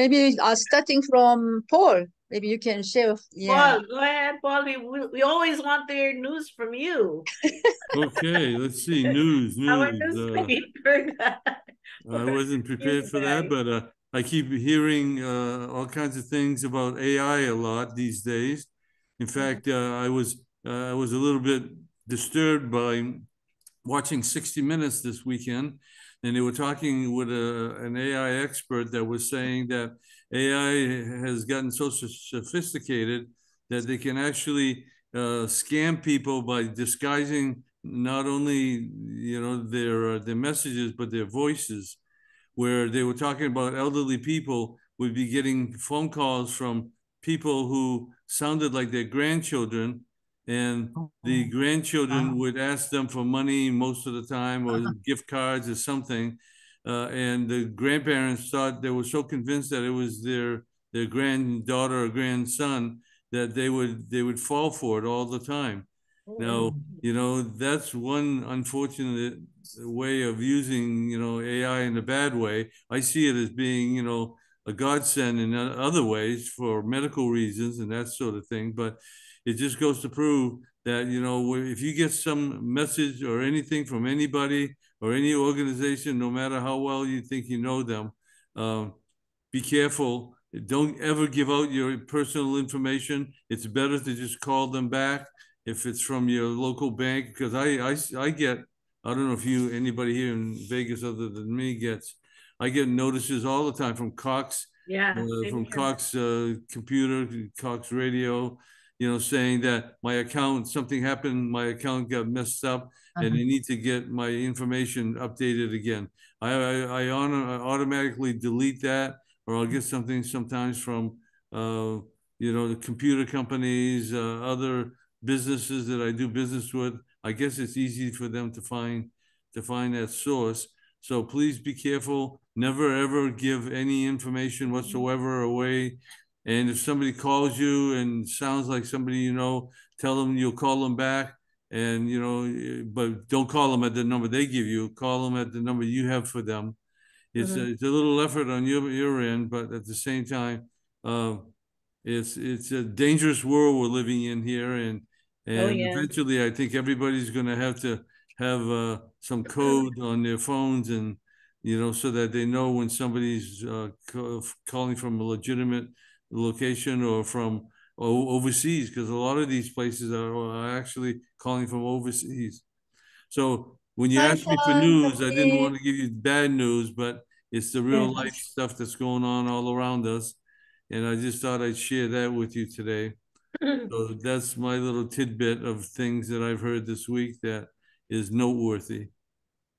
maybe uh, starting from Paul, maybe you can share. Yeah. Paul, go ahead, Paul. We, we, we always want to hear news from you. okay, let's see. News, news. Uh, I wasn't prepared for that, but uh, I keep hearing uh, all kinds of things about AI a lot these days. In mm-hmm. fact, uh, I was uh, I was a little bit disturbed by watching 60 Minutes this weekend, and they were talking with a, an AI expert that was saying that AI has gotten so sophisticated that they can actually uh, scam people by disguising not only you know their uh, their messages but their voices where they were talking about elderly people would be getting phone calls from people who sounded like their grandchildren and the oh. grandchildren uh-huh. would ask them for money most of the time or uh-huh. gift cards or something uh, and the grandparents thought they were so convinced that it was their their granddaughter or grandson that they would they would fall for it all the time now oh. you know that's one unfortunate way of using you know ai in a bad way i see it as being you know a godsend in other ways for medical reasons and that sort of thing but it just goes to prove that you know if you get some message or anything from anybody or any organization, no matter how well you think you know them, um, be careful. Don't ever give out your personal information. It's better to just call them back if it's from your local bank because I, I I get I don't know if you anybody here in Vegas other than me gets I get notices all the time from Cox yeah uh, from Cox uh, computer Cox radio you know, saying that my account, something happened, my account got messed up, uh-huh. and I need to get my information updated again. I I, I automatically delete that, or I'll get something sometimes from uh, you know the computer companies, uh, other businesses that I do business with. I guess it's easy for them to find to find that source. So please be careful. Never ever give any information whatsoever away and if somebody calls you and sounds like somebody you know, tell them you'll call them back. And you know, but don't call them at the number they give you. Call them at the number you have for them. It's mm-hmm. a, it's a little effort on your your end, but at the same time, uh, it's it's a dangerous world we're living in here, and oh, and oh, yeah. eventually, I think everybody's going to have to have uh, some code on their phones and you know so that they know when somebody's uh, calling from a legitimate location or from overseas because a lot of these places are actually calling from overseas. So when you asked me for news, I didn't want to give you bad news, but it's the real life stuff that's going on all around us. And I just thought I'd share that with you today. so that's my little tidbit of things that I've heard this week that is noteworthy.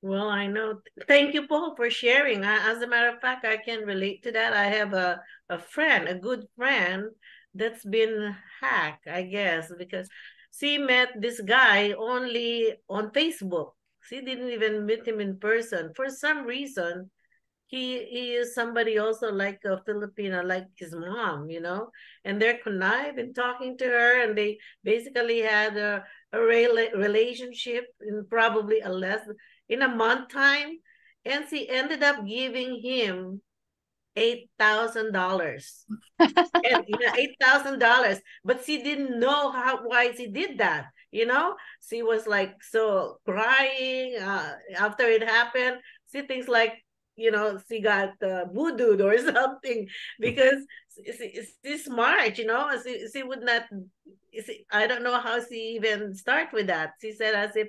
Well, I know. Thank you, Paul, for sharing. As a matter of fact, I can relate to that. I have a, a friend, a good friend, that's been hacked, I guess, because she met this guy only on Facebook. She didn't even meet him in person. For some reason, he he is somebody also like a Filipino, like his mom, you know, and they're conniving, talking to her, and they basically had a, a relationship in probably a less in a month time, and she ended up giving him eight thousand dollars. eight thousand dollars, but she didn't know how why she did that. You know, she was like so crying uh, after it happened. She thinks like you know she got uh, voodooed or something because she, she's smart. You know, she, she would not. She, I don't know how she even start with that. She said as if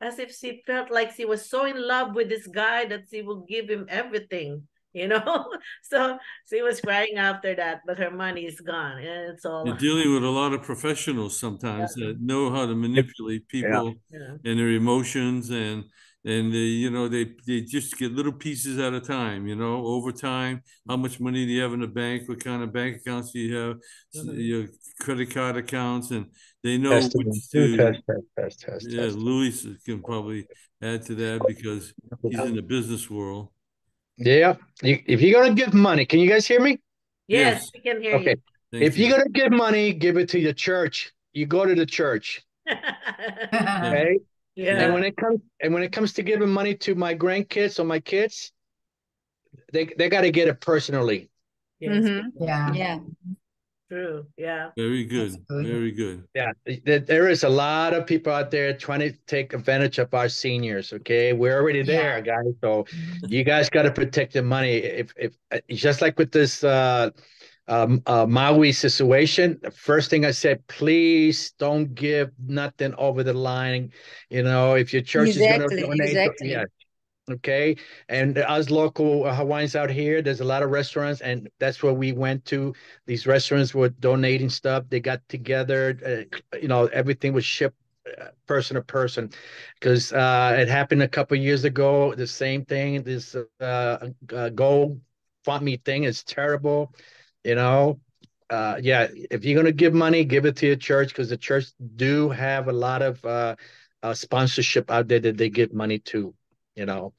as if she felt like she was so in love with this guy that she would give him everything you know? So she was crying after that but her money is gone and it's all you're dealing with a lot of professionals sometimes yeah. that know how to manipulate people yeah. and their emotions and and they, you know they they just get little pieces at a time you know over time. How much money do you have in the bank? What kind of bank accounts do you have? Mm-hmm. your credit card accounts and they know test, which to, test, test, test, yeah test. louis can probably add to that because he's in the business world yeah if you're gonna give money can you guys hear me yes, yes. we can hear okay. you if you. you're gonna give money give it to the church you go to the church okay yeah. And when it comes and when it comes to giving money to my grandkids or my kids, they they got to get it personally. Yes. Mm-hmm. Yeah. Yeah. True. Yeah. Very good. good. Very good. Yeah. There is a lot of people out there trying to take advantage of our seniors. Okay. We're already there, yeah. guys. So you guys got to protect the money. If, if just like with this, uh, um, uh, Maui situation, the first thing I said, please don't give nothing over the line. You know, if your church exactly, is going to donate, exactly. yeah, okay. And us local Hawaiians out here, there's a lot of restaurants, and that's where we went to. These restaurants were donating stuff. They got together. Uh, you know, everything was shipped uh, person to person because uh, it happened a couple years ago. The same thing. This uh, uh, gold font me thing is terrible you know uh yeah if you're going to give money give it to your church because the church do have a lot of uh, uh sponsorship out there that they give money to you know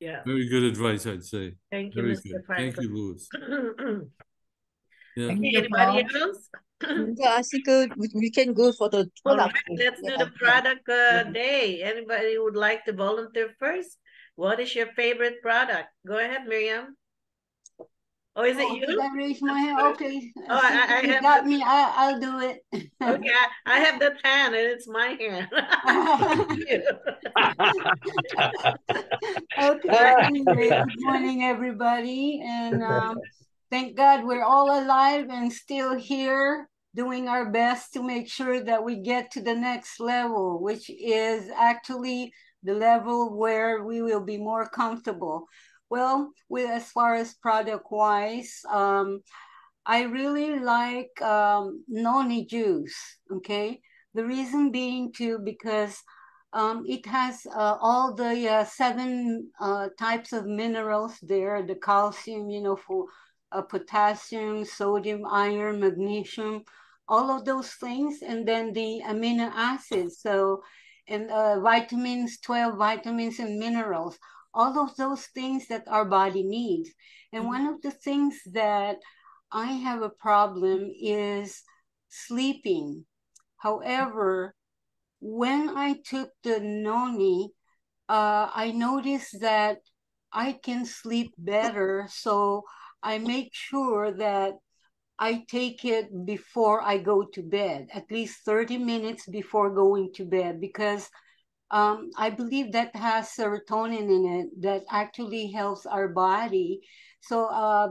yeah very good advice i'd say thank you very Mr. good. Franklin. thank you louis yeah. anybody else yeah, I think uh, we can go for the product. Right, let's yeah. do the product uh, day. Anybody would like to volunteer first? What is your favorite product? Go ahead, Miriam. Oh, is it oh, you? I raise my hand? Okay. Oh, I, I have got the... me. I, I'll do it. okay, I have the hand and it's my hand. okay. Good morning, everybody, and um, thank God we're all alive and still here, doing our best to make sure that we get to the next level, which is actually the level where we will be more comfortable. Well, with as far as product wise, um, I really like um, noni juice. Okay, the reason being too because um, it has uh, all the uh, seven uh, types of minerals there. The calcium, you know, for uh, potassium, sodium, iron, magnesium, all of those things, and then the amino acids. So, and uh, vitamins, twelve vitamins and minerals all of those things that our body needs. And mm-hmm. one of the things that I have a problem is sleeping. However, when I took the noni, uh, I noticed that I can sleep better. So I make sure that I take it before I go to bed, at least 30 minutes before going to bed, because um, I believe that has serotonin in it that actually helps our body. So uh,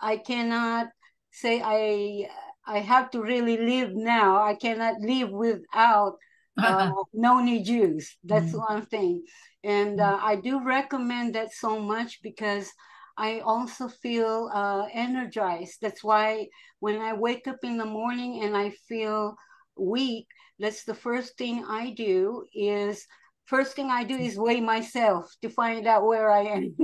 I cannot say I I have to really live now. I cannot live without uh, noni juice. That's mm. one thing, and uh, I do recommend that so much because I also feel uh, energized. That's why when I wake up in the morning and I feel weak, that's the first thing I do is first thing I do is weigh myself to find out where I am.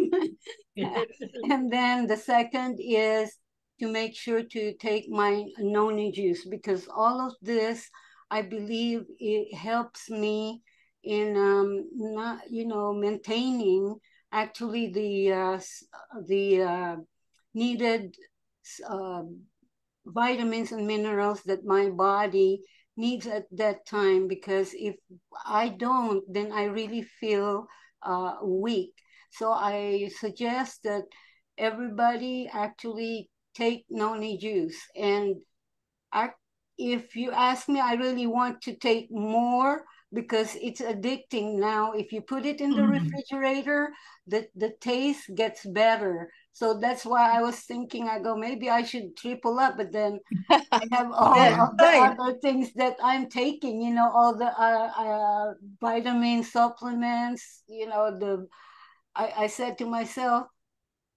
and then the second is to make sure to take my noni juice because all of this, I believe it helps me in um, not, you know, maintaining actually the uh, the uh, needed uh, vitamins and minerals that my body needs at that time because if I don't, then I really feel uh, weak. So I suggest that everybody actually take noni juice. And I, if you ask me, I really want to take more because it's addicting now. If you put it in the mm-hmm. refrigerator, the, the taste gets better. So that's why I was thinking, I go, maybe I should triple up, but then I have all yeah, of the right. other things that I'm taking, you know, all the uh, uh, vitamin supplements, you know, the, I, I said to myself,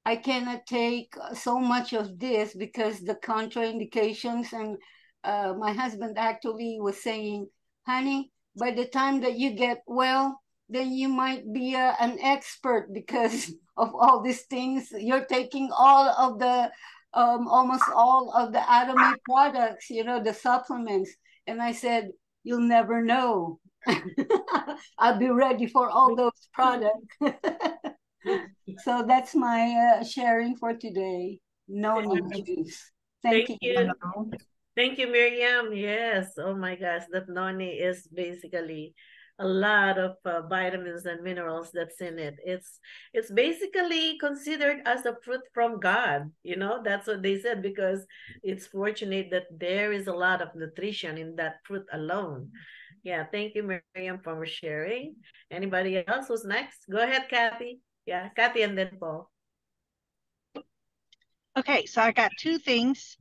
I cannot take so much of this because the contraindications and uh, my husband actually was saying, honey, by the time that you get well, then you might be an expert because of all these things. You're taking all of the, um, almost all of the Atomy products, you know, the supplements. And I said, you'll never know. I'll be ready for all those products. so that's my uh, sharing for today. No news. Thank, Thank you. you. Thank you, Miriam. Yes. Oh my gosh, that noni is basically a lot of uh, vitamins and minerals that's in it. It's it's basically considered as a fruit from God. You know, that's what they said because it's fortunate that there is a lot of nutrition in that fruit alone. Yeah, thank you, Miriam, for sharing. Anybody else who's next? Go ahead, Kathy. Yeah, Kathy and then Paul. Okay, so I got two things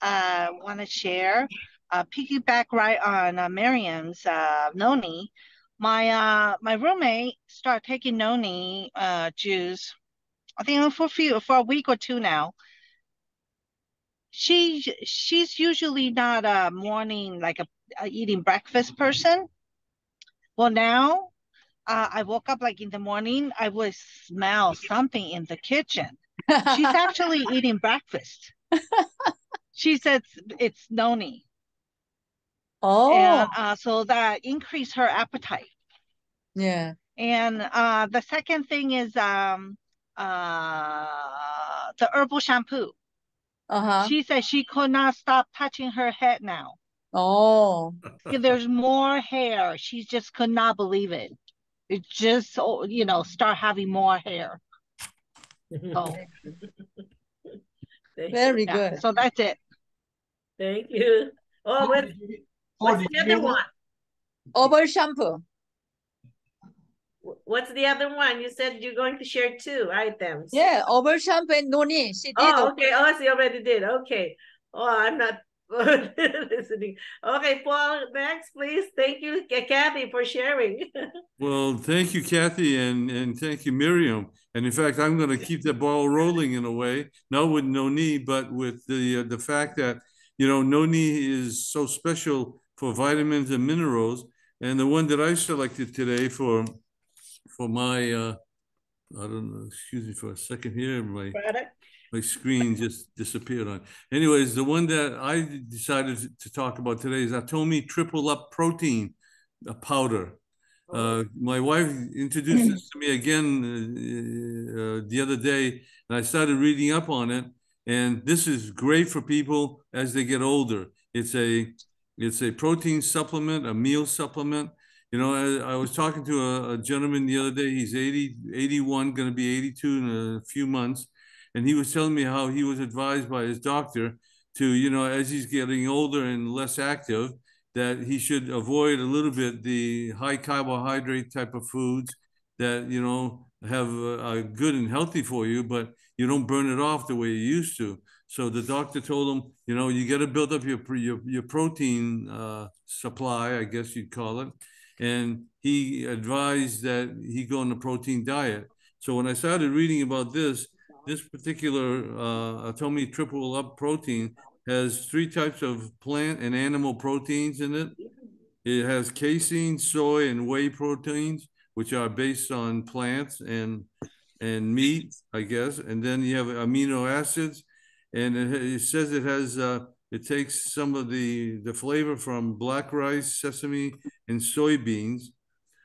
I uh, want to share. Uh, piggyback right on uh, Miriam's uh, noni. My uh, my roommate started taking noni uh, juice. I think for a few for a week or two now. She she's usually not a morning like a, a eating breakfast person. Well, now uh, I woke up like in the morning. I would smell something in the kitchen. She's actually eating breakfast. she says it's noni. Oh. And uh, so that increased her appetite. Yeah. And uh, the second thing is um, uh, the herbal shampoo. Uh-huh. She said she could not stop touching her head now. Oh. There's more hair. She just could not believe it. It just, oh, you know, start having more hair. Oh. Very yeah, good. So that's it. Thank you. Oh, what, what's the other one? Herbal shampoo. What's the other one? You said you're going to share two items. Yeah, over shampoo and noni. She did. Oh, okay. Oh, she already did. Okay. Oh, I'm not listening. Okay, Paul, next, please. Thank you, Kathy, for sharing. well, thank you, Kathy, and and thank you, Miriam. And in fact, I'm going to keep the ball rolling in a way, not with noni, but with the uh, the fact that you know noni is so special for vitamins and minerals. And the one that I selected today for for my uh, I don't know. Excuse me for a second here. My product my screen just disappeared on. Anyways, the one that I decided to talk about today is Atomy Triple Up Protein a powder. Uh, my wife introduced this to me again uh, uh, the other day, and I started reading up on it. And this is great for people as they get older. It's a it's a protein supplement, a meal supplement. You know, I, I was talking to a, a, gentleman the other day. He's 80, 81, going to be 82 in a few months and he was telling me how he was advised by his doctor to, you know, as he's getting older and less active, that he should avoid a little bit the high carbohydrate type of foods that, you know, have uh, good and healthy for you, but you don't burn it off the way you used to. So the doctor told him, you know, you got to build up your your, your protein uh, supply, I guess you'd call it. And he advised that he go on a protein diet. So when I started reading about this, this particular uh, Atomy triple up protein has three types of plant and animal proteins in it. It has casein, soy, and whey proteins, which are based on plants and and meat, I guess. And then you have amino acids, and it, it says it has uh, it takes some of the the flavor from black rice, sesame, and soybeans.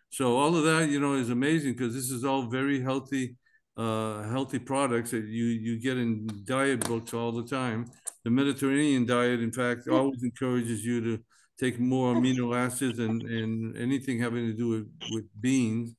So all of that, you know, is amazing because this is all very healthy uh, healthy products that you you get in diet books all the time. The Mediterranean diet, in fact, always encourages you to take more amino acids and and anything having to do with, with beans.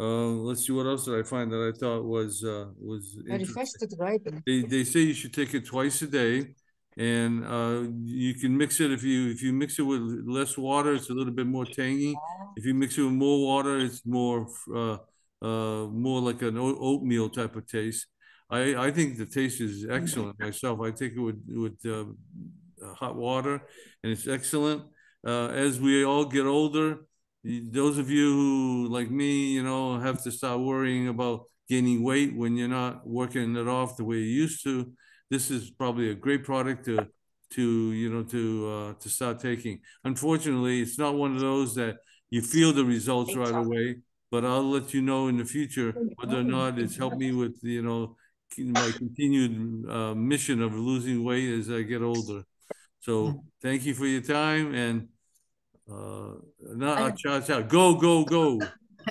Uh, let's see what else did I find that I thought was uh, was interesting. Right. They they say you should take it twice a day, and uh, you can mix it if you if you mix it with less water, it's a little bit more tangy. If you mix it with more water, it's more uh, uh, more like an oatmeal type of taste. I, I think the taste is excellent myself. I take it with with uh, hot water, and it's excellent. Uh, as we all get older, those of you who, like me, you know, have to start worrying about gaining weight when you're not working it off the way you used to. This is probably a great product to to you know to uh, to start taking. Unfortunately, it's not one of those that you feel the results right away but I'll let you know in the future whether or not it's helped me with, you know, my continued uh, mission of losing weight as I get older. So thank you for your time and uh, not cha cha, go go go.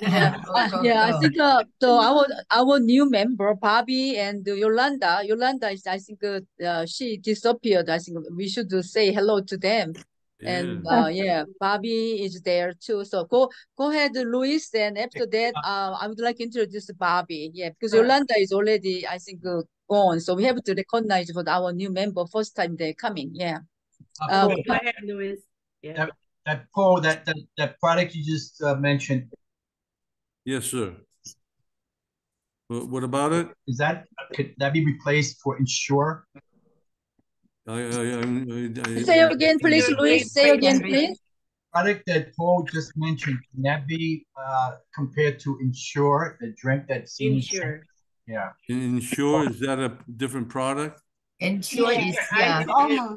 Yeah, yeah. I think uh, so. Our our new member Bobby and Yolanda. Yolanda is I think uh, she disappeared. I think we should say hello to them. and uh, yeah, Bobby is there too. So go go ahead, Luis. And after that, uh, I would like to introduce Bobby. Yeah, because Yolanda is already, I think, uh, gone. So we have to recognize for our new member first time they're coming. Yeah. Uh, go ahead, Luis. Yeah. That, that Paul, that, that that product you just uh, mentioned. Yes, sir. What about it? Is that could that be replaced for Ensure? I, I, I, Say again, please, Luis. Say again, please. Product that Paul just mentioned, can that be uh, compared to Ensure, the drink that's Ensure? Yeah. Ensure, is that a different product? Ensure is, yeah,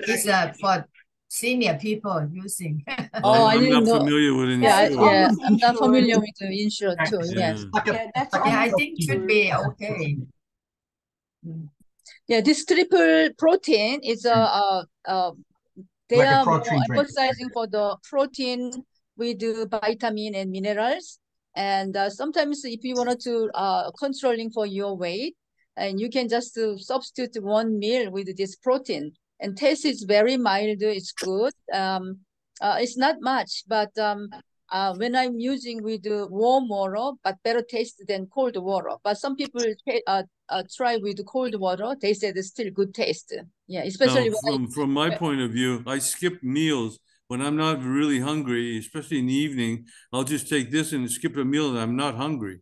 it's uh, for senior people using. oh, I I'm didn't not know. familiar with Ensure. Yeah, yeah, I'm not familiar with the insurance too, Yeah. yes. Yeah, that's Yeah, I almost- think should be okay. Yeah, this triple protein is a, uh, uh, they Like a are more protein drink. emphasizing for the protein with the vitamin and minerals. And uh, sometimes if you wanted to uh, controlling for your weight, and you can just uh, substitute one meal with this protein. And taste is very mild, it's good. Um, uh, it's not much, but um, uh, when I'm using with warm water, but better taste than cold water. But some people uh, uh, try with cold water, they said it's still good taste. Yeah, especially No, when I- from, from my point of view, I skip meals when I'm not really hungry, especially in the evening. I'll just take this and skip a meal and I'm not hungry.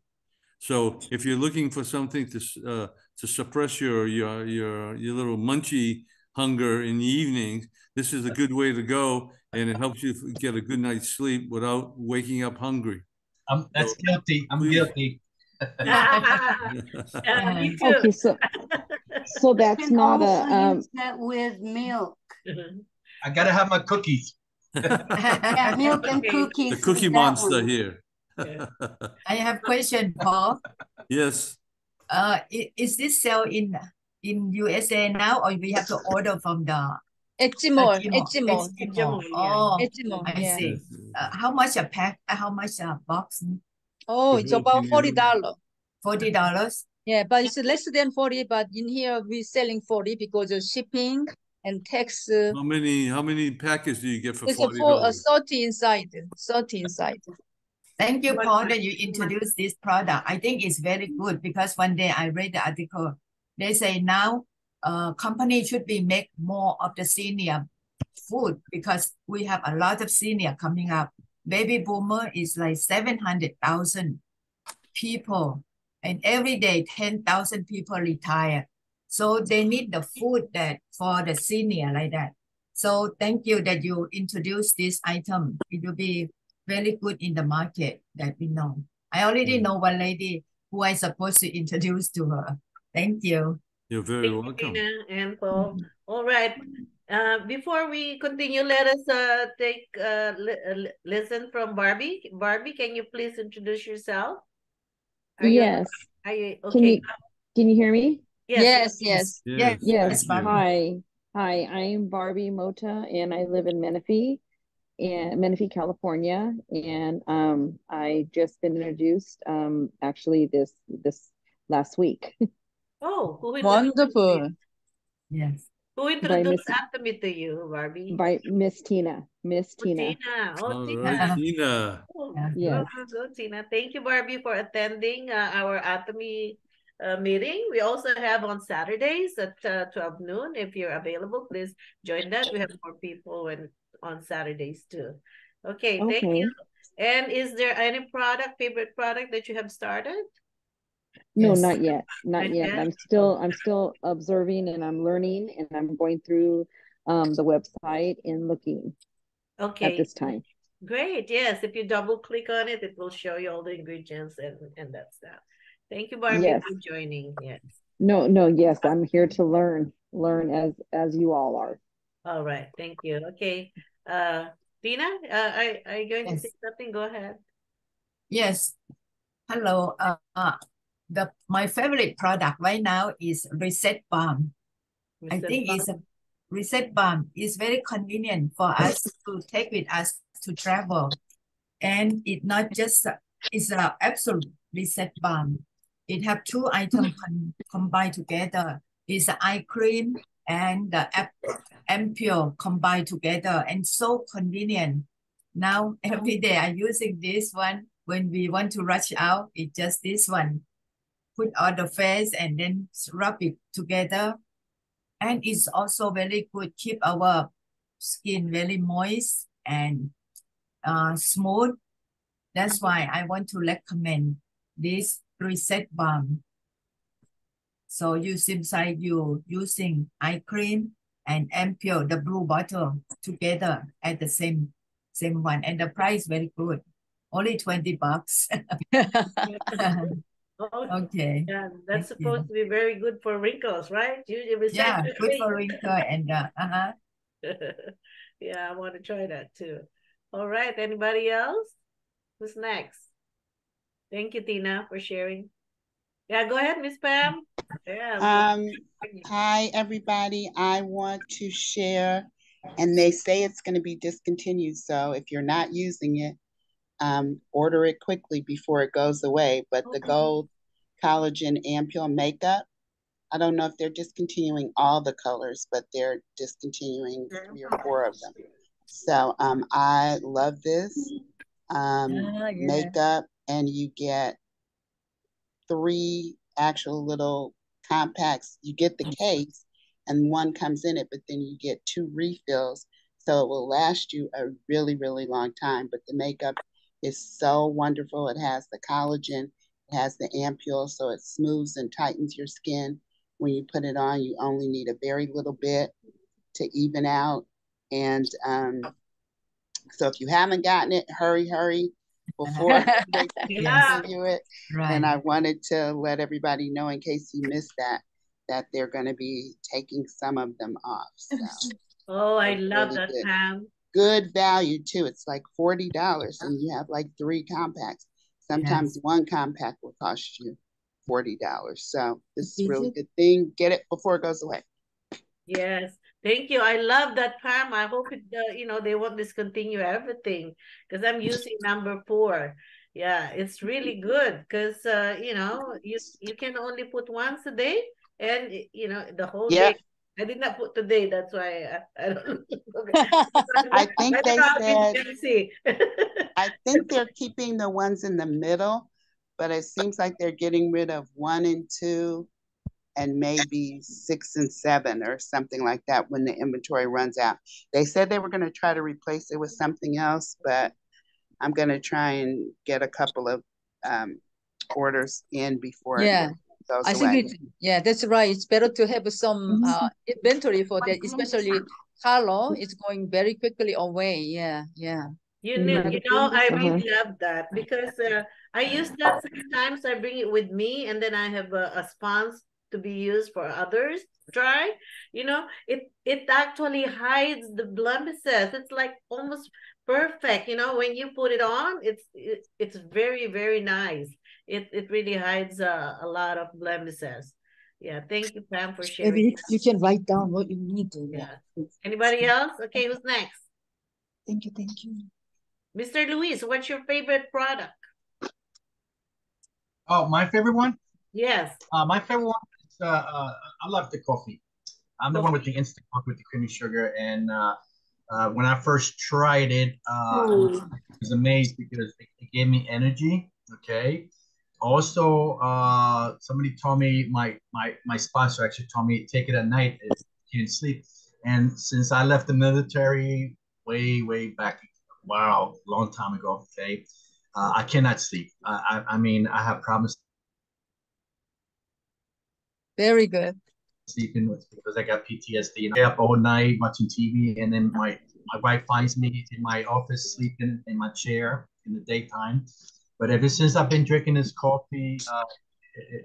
So if you're looking for something to uh, to suppress your your your your little munchy hunger in the evenings, this is a good way to go, and it helps you get a good night's sleep without waking up hungry. I'm that's guilty. I'm Please. guilty. Me too. Okay, so so that's can not a also um use that with milk. I gotta have my cookies. Yeah, milk and cookies. The Cookie Monster one. here. I have question, Paul. yes. Uh, i- is this cell in in USA now, or we have to order from the Eczymol, Eskimo? Eczymol, Eskimo. yeah. Oh, Eczymol, I yeah. see. Uh, how much a pack? uh, How much a box? Oh, it's about forty dollar. Forty dollars. Yeah, but it's less than 40, but in here we're selling 40 because of shipping and tax. Uh, How many how many packets do you get for it's a forty full, uh, dollars? 30 inside, 30 inside. Thank you, Paul, that you introduced this product. I think it's very good because one day I read the article. They say now, uh, company should be make more of the senior food because we have a lot of senior coming up. Baby boomer is like seven hundred thousand people, and every day ten thousand people retire. So they need the food that for the senior like that. So thank you that you introduced this item. It will be very good in the market that we know. I already Yeah. know one lady who I supposed to introduce to her. Thank you. You're very Thank you, welcome. Tina and Paul. All right. Uh, before we continue, let us uh, take uh, li uh, listen from Barbie. Barbie, can you please introduce yourself? Are you- yes. Are you Can okay? you can you hear me? Yes, yes. Yes, Yes. thank you. Hi. Hi, I'm Barbie Mota and I live in Menifee and Menifee, California. And um I just been introduced um actually this this last week Oh, who Wonderful. yes. Who introduced Miss- Atomy to you, Barbie? by Miss Tina. Miss Oh, Tina. Tina. Oh, Tina. right, Tina. Oh, Yeah. Yes. Go, go, go, Tina. Thank you, Barbie, for attending uh, our Atomy uh, meeting. We also have on Saturdays at uh, 12 noon. If you're available, please join that. We have more people when, on Saturdays too. Okay, thank Okay. you. And is there any product, favorite product that you have started? No, Yes. not yet. Not Not yet. yet? I'm still I'm still observing and I'm learning and I'm going through um the website and looking okay at Okay, this time. great. Yes, if you double click on it, it will show you all the ingredients and, and that stuff. Thank you, Barbie, Yes. for joining. Yes. No, no, yes, I'm here to learn, learn as as you all are. All right, thank you. Okay, uh, dina uh, are, are you going to say something? Go ahead. Yes. Hello. Uh, uh, the my favorite product right now is Reset Balm. I think it's a Reset Balm It's very convenient for us to take with us to travel. And it not just it's a absolute reset balm. It have two items combined together. It's the eye cream and the Ampule combined together and so convenient. Now every day I'm using this one. When we want to rush out, it's just this one. Put on the face and then rub it together. And it's also very good, keep our skin very moist and uh, smooth. That's why I want to recommend this reset balm. So you seems like you using eye cream and Ampule, the blue bottle together at the same same one. And the price very good. Only 20 bucks. okay. Yeah, that's Thank supposed you. to be very good for wrinkles, right? You, yeah, good for wrinkle and uh, uh-huh. yeah, I want to try that too. All right, anybody else? Who's next? Thank you, Tina, for sharing. Yeah, go ahead, Miss Pam. Yeah. Um, hi, everybody. I want to share, and they say it's going to be discontinued. So if you're not using it, um, order it quickly before it goes away. But okay. the Gold Collagen Ampule Makeup, I don't know if they're discontinuing all the colors, but they're discontinuing three or four of them. So um, I love this um, yeah. makeup, and you get three actual little compacts. You get the case and one comes in it, but then you get two refills. So it will last you a really, really long time. But the makeup is so wonderful. It has the collagen, it has the ampule, so it smooths and tightens your skin. When you put it on, you only need a very little bit to even out. And um, so if you haven't gotten it, hurry, hurry before they continue it. Right. And I wanted to let everybody know in case you missed that, that they're going to be taking some of them off. So oh, I love really that, good. Pam. Good value too. It's like $40 and you have like three compacts. Sometimes yes. one compact will cost you $40. So this is a really good thing. Get it before it goes away. Yes. Thank you. I love that, Pam. I hope it, uh, you know, they won't discontinue everything because I'm using number four. Yeah, it's really good because, uh, you know, you you can only put once a day and, you know, the whole yeah. day. I did not put today. That's why I, I don't. I think I they said. I think they're keeping the ones in the middle, but it seems like they're getting rid of one and two and maybe six and seven or something like that when the inventory runs out. They said they were going to try to replace it with something else, but I'm going to try and get a couple of um, orders in before. Yeah. I think it, yeah, that's right. It's better to have some uh, inventory for that, especially Carlo is going very quickly away. Yeah, yeah. You know, you know, I really love that because uh, I use that sometimes. I bring it with me, and then I have a, a sponge to be used for others try. You know it it actually hides the blemishes. It's like almost perfect. You know when you put it on it's it, it's very very nice it it really hides uh, a lot of blemishes yeah thank you pam for sharing. Maybe you can write down what you need to yeah. Anybody else? Okay who's next? Thank you thank you. Mr luis what's your favorite product? Oh my favorite one? Yes. Uh my favorite one is uh, uh, I love the coffee. I'm the one with the instant coffee with the creamy sugar. And uh, uh, when I first tried it, uh, I was amazed because it, it, gave me energy. Okay. Also, uh, somebody told me my my my sponsor actually told me take it at night if you can't sleep. And since I left the military way way back, wow, long time ago. Okay, uh, I cannot sleep. I, I I mean I have problems very good. Sleeping with because I got PTSD and I up all night watching TV, and then my my wife finds me in my office sleeping in my chair in the daytime. But ever since I've been drinking this coffee uh,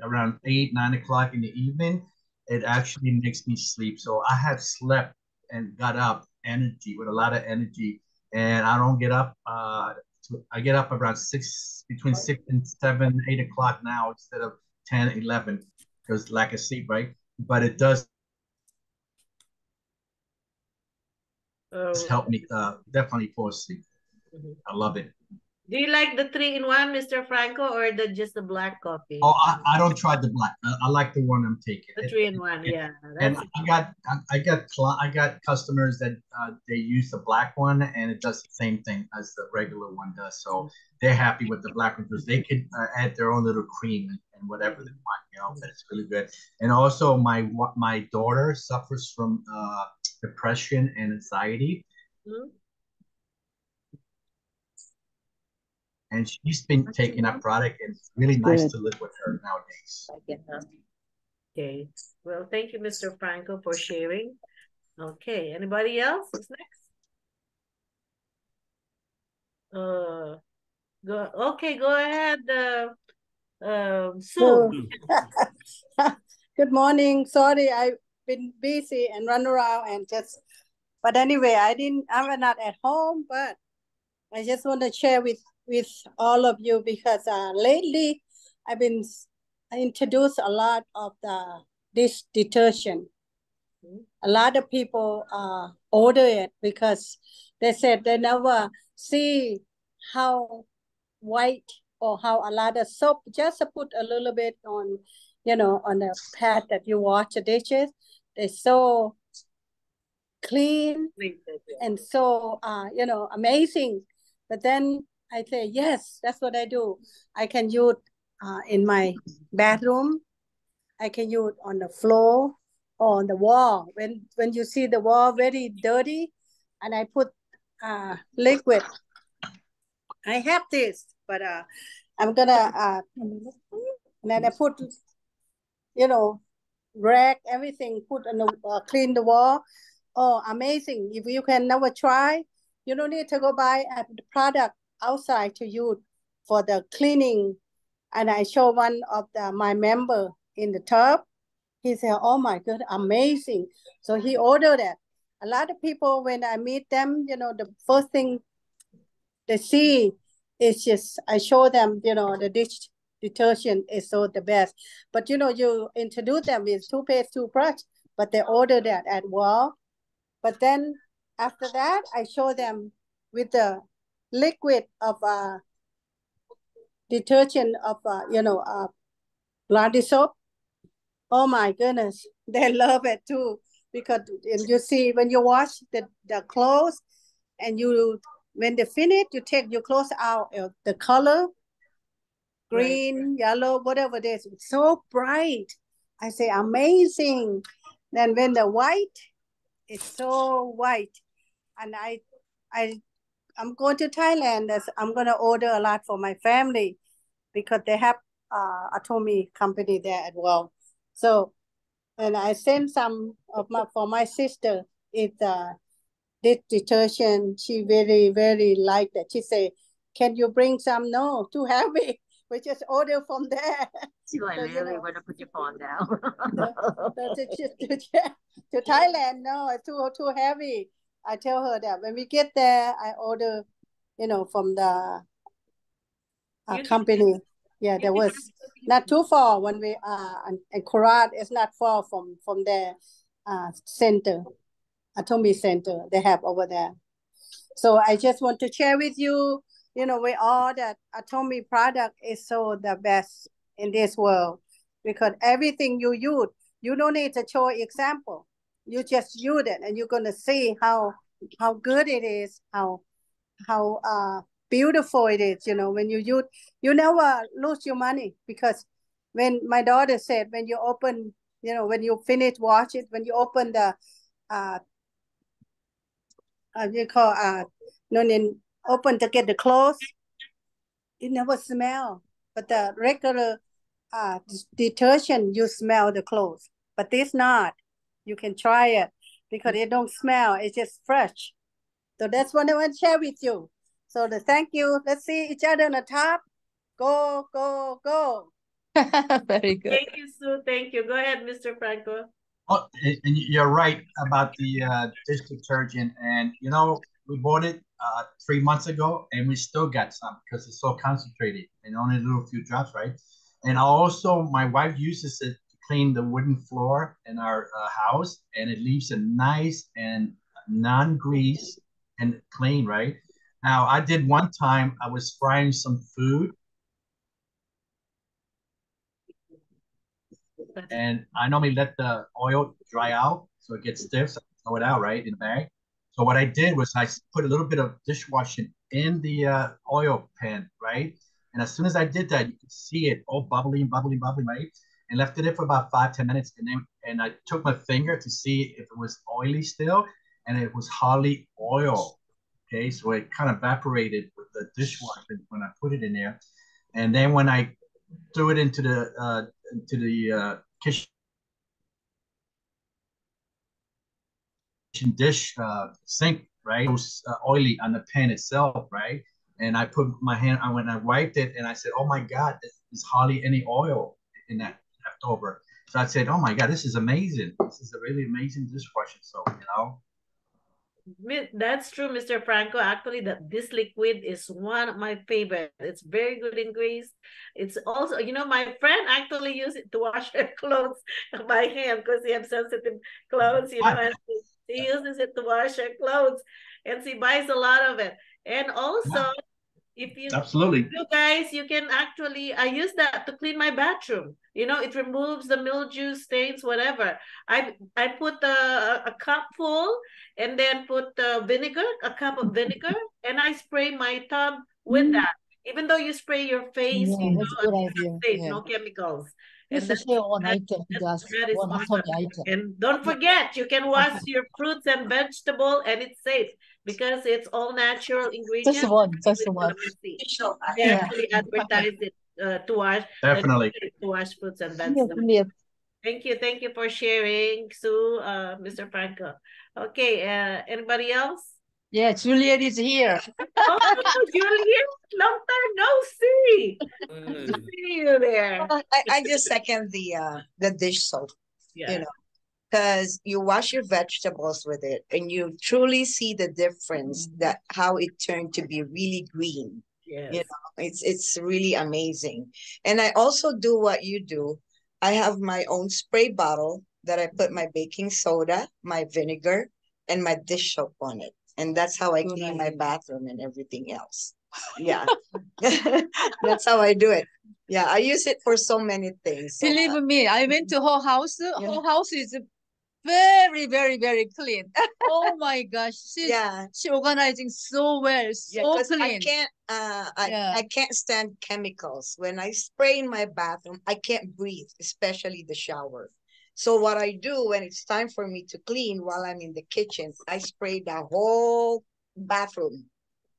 around eight nine o'clock in the evening, it actually makes me sleep. So I have slept and got up energy with a lot of energy, and I don't get up. Uh, I get up around six between six and seven, eight o'clock now instead of 10, 11 because lack of sleep, right? But it does oh. help me uh, definitely fall asleep. Mm -hmm. I love it. Do you like the three in one, Mr. Franco, or the just the black coffee? Oh, I, I don't try the black. I, I like the one I'm taking. The three in one, yeah. And I got I got I got customers that uh, they use the black one and it does the same thing as the regular one does. So they're happy with the black one because they could uh, add their own little cream and, and whatever they want, you know. But it's really good. And also, my my daughter suffers from uh, depression and anxiety. Mm -hmm. And she's been taking that product and it's really nice Good. to live with her nowadays. Okay. Well, thank you, Mr. Franco, for sharing. Okay. Anybody else? Who's next? Uh, go. Okay, go ahead. Uh, uh, Sue. Good morning. Sorry, I've been busy and run around and just. But anyway, I didn't. I'm not at home, but I just want to share with with all of you because uh, lately I've been I introduced a lot of the dish detergent. A lot of people uh, order it because they said they never see how white or how a lot of soap just put a little bit on, you know, on the pad that you wash the dishes. They're so clean and so, uh, you know, amazing. But then I say, yes, that's what I do. I can use uh, in my bathroom. I can use on the floor or on the wall. When when you see the wall very dirty, and I put uh, liquid. I have this, but uh, I'm gonna uh, and then I put, you know, rag everything, put on the uh, clean the wall. Oh, amazing! If you can never try, you don't need to go buy a product outside to use for the cleaning. And I show one of the, my member in the tub. He said, oh my God, amazing. So he ordered that. A lot of people, when I meet them, you know, the first thing they see is just, I show them, you know, the dish detergent is so the best. But, you know, you introduce them with toothpaste, toothbrush, but they order that at well. But then after that, I show them with the liquid of uh, detergent of, uh, you know, uh, laundry soap. Oh my goodness, they love it too. Because and you see, when you wash the, the clothes and you, when they finish, you take your clothes out, uh, the color, green, right. yellow, whatever it is, it's so bright. I say, amazing. Then when the white, it's so white. And I, I I'm going to Thailand. I'm going to order a lot for my family because they have uh, Atomy company there as well. So, and I sent some of my for my sister. It's uh, this detergent. She very very like that. She say, "Can you bring some?" No, too heavy. We just order from there. So I really you know, want to put your phone down. to, to, to, to Thailand, no, it's too too heavy. I tell her that when we get there, I order, you know, from the uh, company. Yeah, there was not too far when we uh and, and Korat is not far from from their uh center, Atomy Center they have over there. So I just want to share with you, you know, we all that Atomy product is so the best in this world because everything you use, you don't need to show example you just use it and you're going to see how how good it is how how uh beautiful it is you know when you use you never lose your money because when my daughter said when you open you know when you finish watch it when you open the uh uh you call uh no then open to get the clothes it never smell. But the regular uh detergent you smell the clothes but this not you can try it because it don't smell. It's just fresh. So that's what I want to share with you. So the thank you. Let's see each other on the top. Go, go, go. Very good. Thank you, Sue. Thank you. Go ahead, Mr. Franco. Oh, and you're right about the uh, dish detergent. And, you know, we bought it uh, three months ago and we still got some because it's so concentrated and only a little few drops, right? And also, my wife uses it clean the wooden floor in our uh, house and it leaves a nice and non-grease and clean, right? Now, I did one time, I was frying some food. And I normally let the oil dry out so it gets stiff, so I throw it out, right, in the bag. So what I did was I put a little bit of dishwashing in the uh, oil pan, right? And as soon as I did that, you could see it all bubbling, bubbling, bubbling, right? And left it in for about five, ten minutes. And then and I took my finger to see if it was oily still, and it was hardly oil. Okay, so it kind of evaporated with the dishwasher when I put it in there. And then when I threw it into the uh, into the uh, kitchen dish uh, sink, right? It was uh, oily on the pan itself, right? And I put my hand on when I wiped it, and I said, "Oh my God, there's hardly any oil in that leftover." So I said, "Oh my God, this is amazing! This is a really amazing dishwasher." So you know, that's true, Mr. Franco. Actually, that this liquid is one of my favorite. It's very good in grease. It's also, you know, my friend actually used it to wash her clothes by hand because he has sensitive clothes, you know, and she uses it to wash her clothes and she buys a lot of it. And also, if you absolutely you guys you can actually i use that to clean my bathroom you know it removes the mildew stains whatever i i put a, a cup full and then put the vinegar a cup of vinegar and i spray my tub with mm. that even though you spray your face yeah, you that's know, good idea. Yeah. no chemicals and that's, one that, item just one item. And don't forget, you can wash your fruits and vegetable, and it's safe because it's all natural ingredients. Just one, just one. They yeah. actually advertise it uh, to wash. Definitely. To wash fruits and vegetables. Yeah, Thank you. Thank you for sharing, Sue, uh, Mr. Franco. Okay, uh, anybody else? Yeah, Juliet is here. oh, Juliet, long time no see. see you there. I, I just second the uh the dish soap. Yeah. You know, because you wash your vegetables with it and you truly see the difference mm-hmm. that how it turned to be really green yes. you know? It's it's really amazing. And i also do what you do. I have my own spray bottle that i put my baking soda my vinegar and my dish soap on it. And that's how i clean my bathroom and everything else. Yeah. That's how i do it. Yeah i use it for so many things. Believe me i went to whole house yeah. her house is very, very, very clean. oh my gosh. She's yeah. she organizing so well, so yeah, clean. I can't uh I, yeah. I can't stand chemicals. When I spray in my bathroom, I can't breathe, especially the shower. So what I do when it's time for me to clean while I'm in the kitchen, I spray the whole bathroom,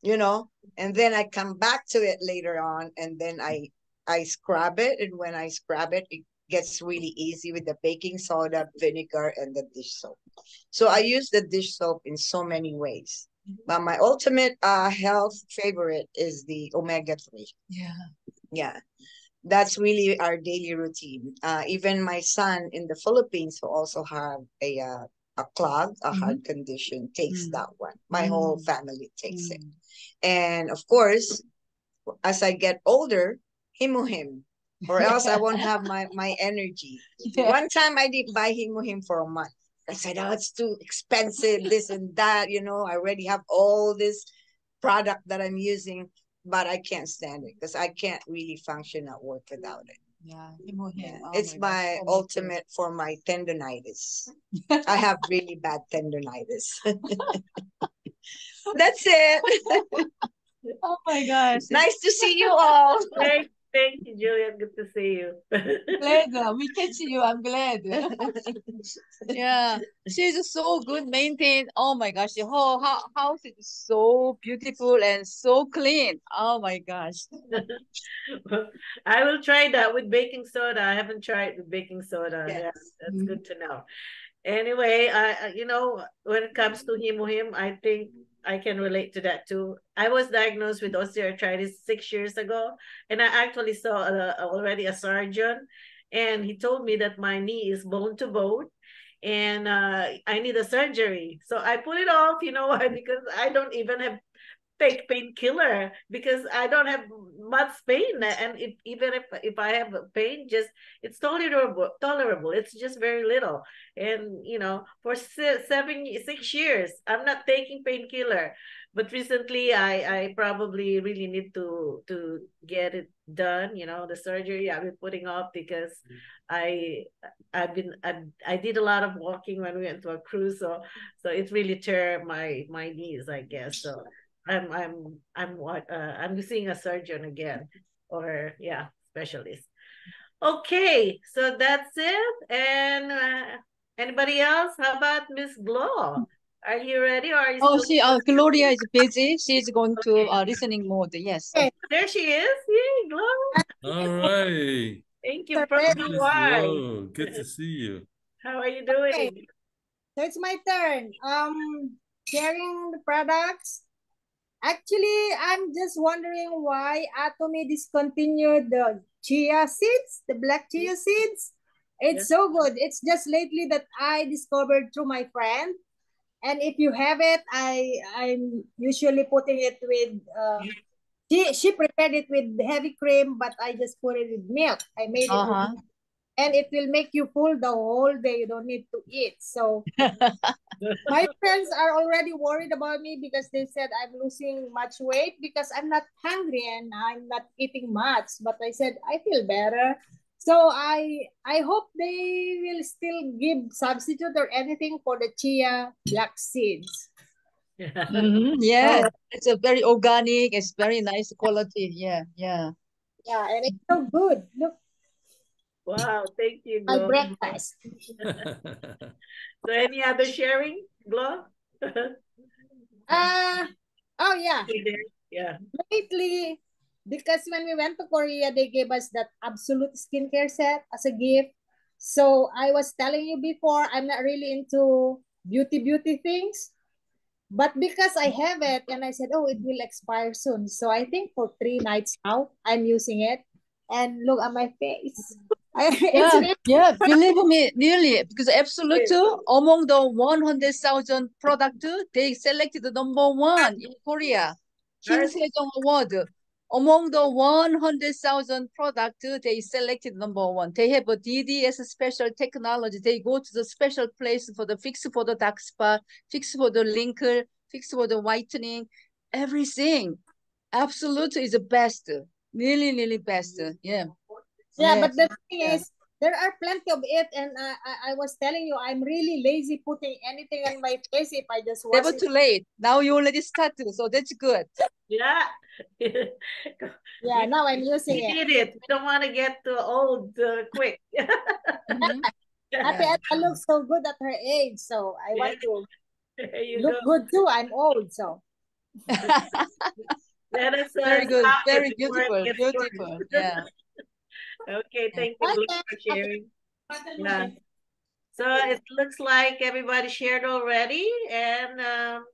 you know, and then I come back to it later on and then I I scrub it. And when I scrub it, it gets really easy with the baking soda, vinegar, and the dish soap. So I use the dish soap in so many ways. But my ultimate uh, health favorite is the omega 3. Yeah. Yeah. That's really our daily routine. Uh, even my son in the Philippines who also have a uh, a clog, a mm-hmm. heart condition, takes mm-hmm. that one. My mm-hmm. whole family takes it. Mm-hmm. And of course, as I get older, HemoHIM or else I won't have my, my energy. Yeah. One time I did buy HemoHIM for a month. I said, oh, it's too expensive, this and that. You know, I already have all this product that I'm using, but I can't stand it because I can't really function at work without it. Yeah, him yeah. Oh it's my, my ultimate for my tendonitis. I have really bad tendonitis. That's it. oh my gosh. Nice to see you all. Thank you, Julian. Good to see you. glad uh, we see you. I'm glad. yeah, she's so good maintained. Oh my gosh, the whole house is so beautiful and so clean. Oh my gosh. I will try that with baking soda. I haven't tried with baking soda. Yes. Yeah, that's mm -hmm. good to know. Anyway, I you know when it comes to him or him, I think I can relate to that too. I was diagnosed with osteoarthritis six years ago, and I actually saw a, already a surgeon, and he told me that my knee is bone to bone, and uh, I need a surgery. So I put it off. You know why? Because I don't even have take painkiller because I don't have much pain. And if, even if if I have pain, just it's tolerable. Tolerable. It's just very little. And you know, for seven six years, I'm not taking painkiller but recently I I probably really need to to get it done. You know, the surgery I've been putting off because mm. I I've been I, I did a lot of walking when we went to a cruise, so so it really tore my my knees, I guess. So I'm I'm I'm what uh, I'm seeing a surgeon again, or yeah, specialist. Okay, so that's it. And uh, anybody else? How about Miss Glow? Are you ready or are you Oh, she, uh, Gloria is busy. She's going to uh, listening mode. Yes. There she is. Yay, Glow. All right. Thank you from Hawaii. Hello, good to see you. How are you doing? Okay. So it's my turn. Um, sharing the products. Actually, I'm just wondering why Atomy discontinued the chia seeds, the black chia seeds. It's so good. It's just lately that I discovered through my friend. And if you have it, I I'm usually putting it with uh she she prepared it with heavy cream, but I just put it with milk. I made it with Uh-huh. Milk. and it will make you full the whole day. You don't need to eat. So my friends are already worried about me because they said I'm losing much weight because I'm not hungry and I'm not eating much. But I said I feel better. So I I hope they will still give substitute or anything for the chia black seeds. Mm-hmm. Yeah, it's a very organic. It's very nice quality. Yeah, yeah. Yeah, and it's so good. Look, Wow, thank you, my breakfast. So any other sharing, Glow? Uh, oh yeah. Yeah. lately because when we went to Korea, they gave us that absolute skincare set as a gift. So I was telling you before, I'm not really into beauty beauty things. But because I have it and I said, oh, it will expire soon. So I think for three nights now, I'm using it. And look at my face. Yeah, yeah, believe me, really, because Absolute among the 100,000 product, they selected the number one in Korea. Kim Sejong Award. Among the 100,000 product, they selected number one. They have a DDS special technology. They go to the special place for the fix for the dark spot, fix for the wrinkle, fix for the whitening, everything. Absolute is the best. Really, really best. Yeah. Yeah, Yes, but the thing yeah. is, there are plenty of it, and uh, I, I was telling you, I'm really lazy putting anything on my face if I just wash Never it. too late. Now you already started, so that's good. Yeah. Yeah, now I'm using We it. need it. We don't want to get too old uh, quick. Happy Etta looks so good at her age, so I want to you look go. good too. I'm old, so Let us uh, Very good, very beautiful, beautiful. Yeah. Okay, thank you for sharing. Yeah. So it looks like everybody shared already, and um,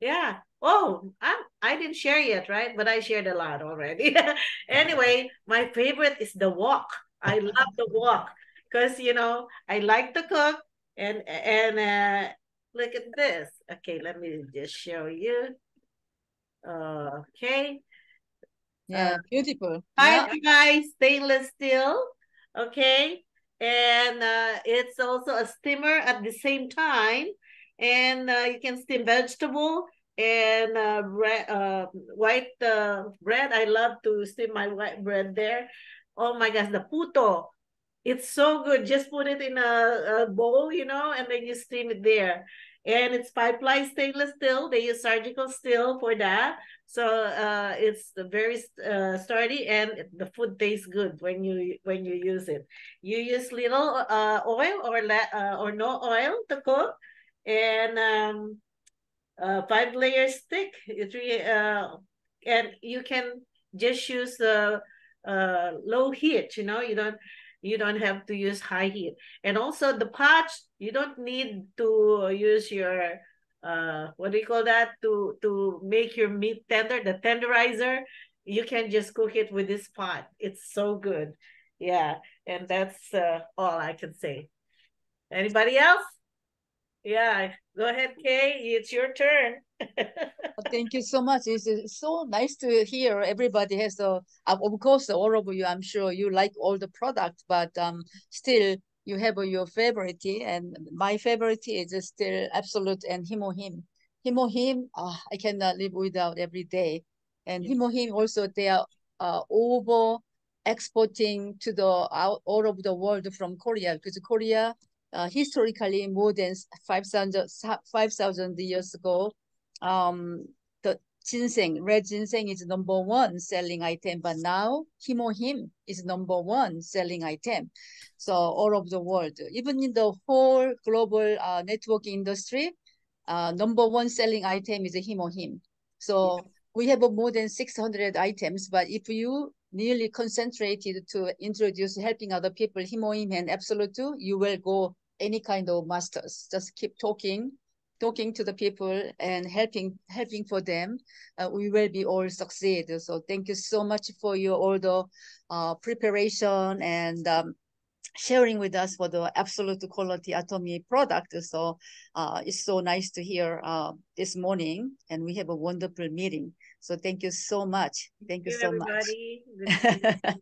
yeah. Oh, I I didn't share yet, right? But I shared a lot already. Anyway, my favorite is the wok. I love the wok because you know I like to cook, and and uh, look at this. Okay, let me just show you. Okay. Yeah, beautiful. High Yeah. price stainless steel. Okay. And uh, it's also a steamer at the same time. And uh, you can steam vegetable and uh, bre- uh, white uh, bread. I love to steam my white bread there. Oh my gosh, the puto. It's so good. Just put it in a, a bowl, you know, and then you steam it there. And it's pipeline stainless steel. They use surgical steel for that. So uh, it's very uh, sturdy and the food tastes good when you when you use it. You use little uh, oil or la- uh, or no oil to cook, and um, uh, five layers thick. Really uh, and you can just use the uh, low heat. You know, you don't you don't have to use high heat. And also the pot, you don't need to use your uh what do you call that? To to make your meat tender the tenderizer. You can just cook it with this pot. It's so good. Yeah. And that's uh, all i can say. Anybody else? Yeah. Go ahead kay. It's your turn Thank you so much. It's uh, so nice to hear everybody has a, of course, all of you, I'm sure you like all the products, but um, still you have your favorite, and my favorite is still Absolute and Himo Him. HemoHIM, uh, I cannot live without every day. And HemoHIM also, they are uh, over exporting to the out all of the world from Korea because Korea uh, historically more than 5,000 5, years ago, um, the ginseng, red ginseng is number one selling item, but now HemoHIM is number one selling item. So all over the world, even in the whole global uh, network industry, uh, number one selling item is a HemoHIM. So we have more than 600 items, but if you nearly concentrated to introduce helping other people, HemoHIM and Absolute, you will go any kind of masters. Just keep talking, talking to the people and helping helping for them. Uh, we will be all succeed. So thank you so much for your all the uh, preparation and um, sharing with us for the absolute quality atomy product. So uh, it's so nice to hear uh, this morning, and we have a wonderful meeting. So thank you so much. Thank you, you so everybody. much.